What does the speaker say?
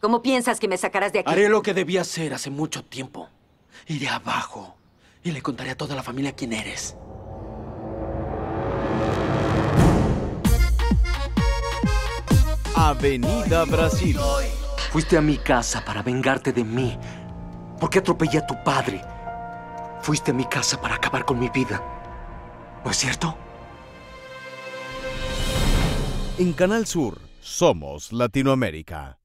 ¿Cómo piensas que me sacarás de aquí? Haré lo que debía hacer hace mucho tiempo. Iré abajo y le contaré a toda la familia quién eres. Avenida Brasil. Fuiste a mi casa para vengarte de mí. Porque atropellé a tu padre. Fuiste a mi casa para acabar con mi vida. ¿No es cierto? En Canal Sur, somos Latinoamérica.